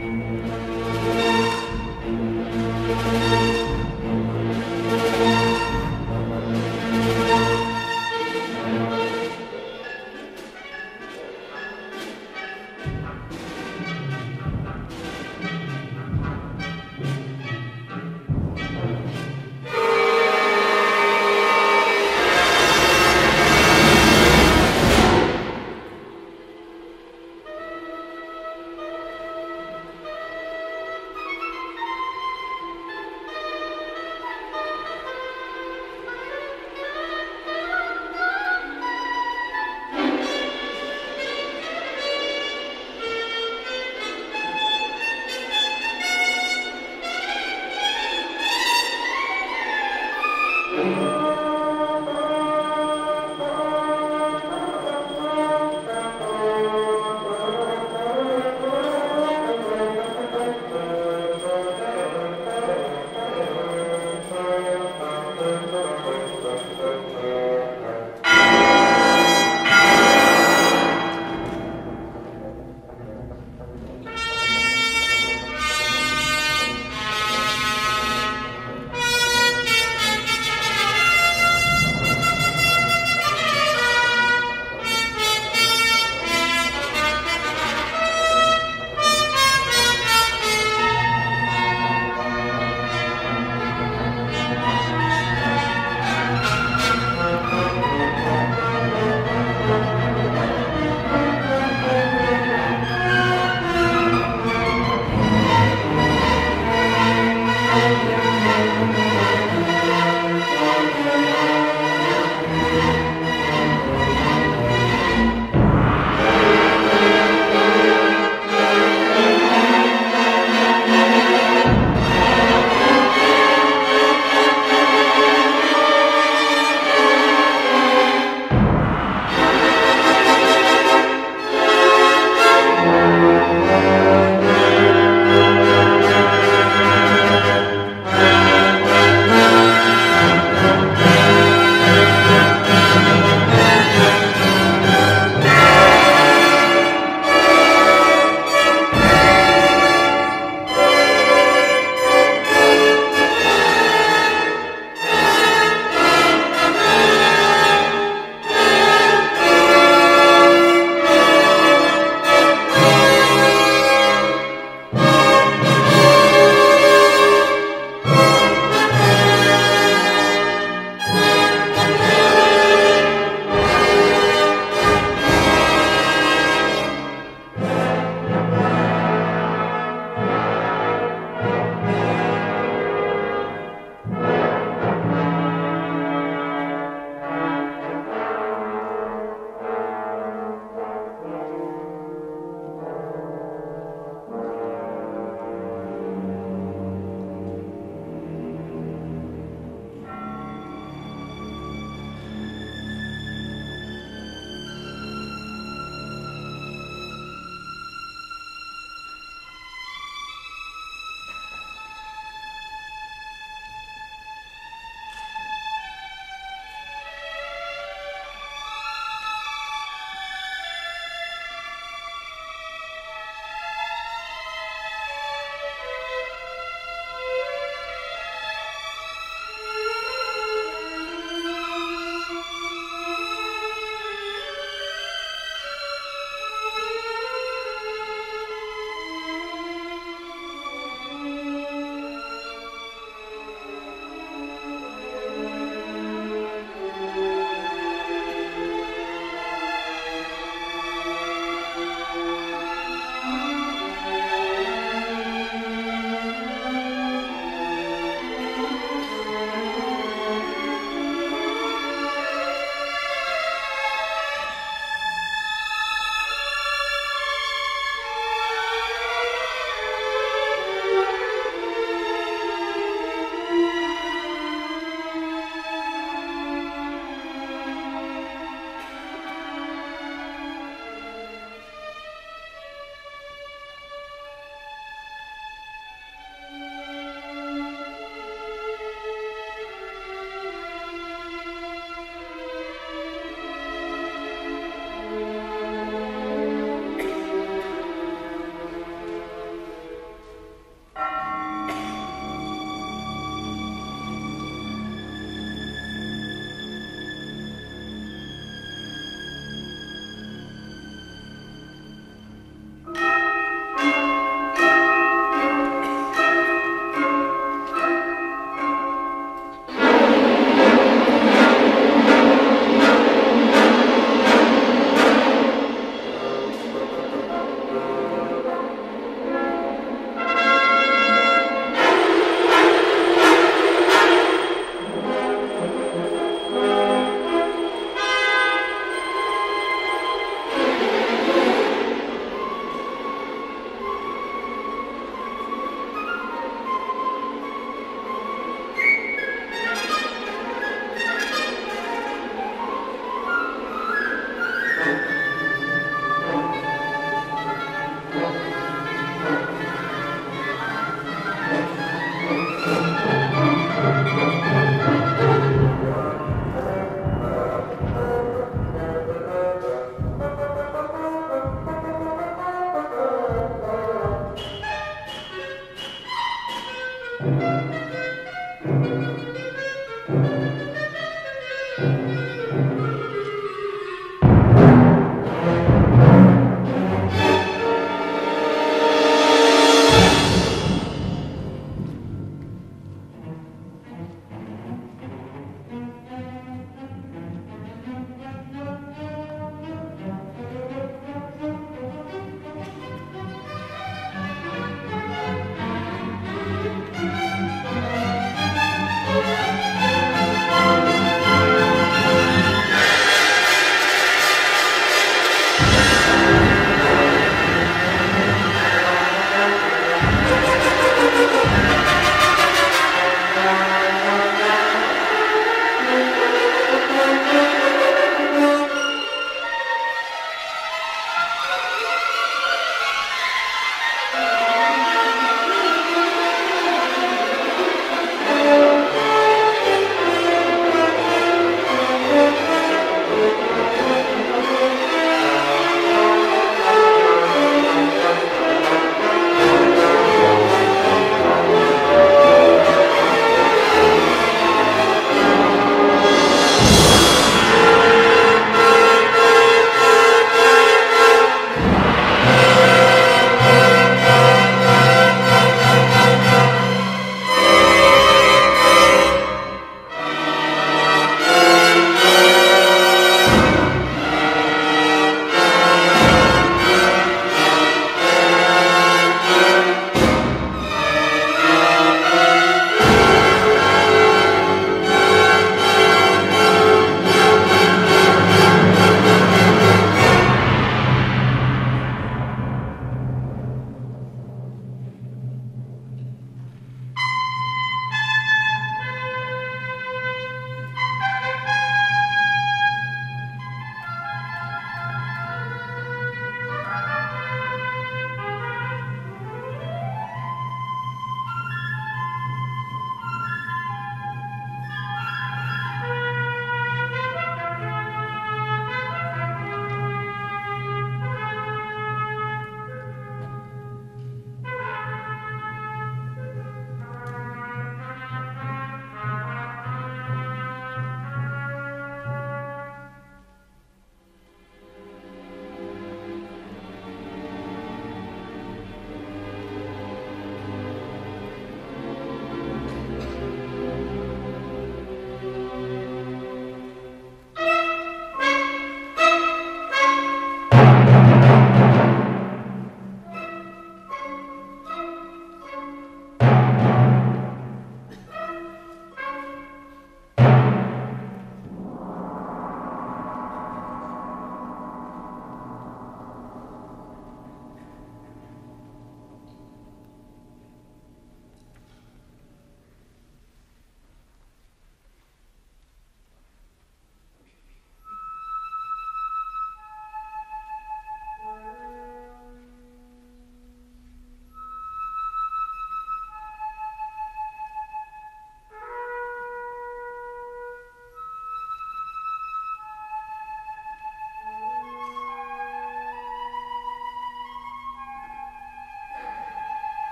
Música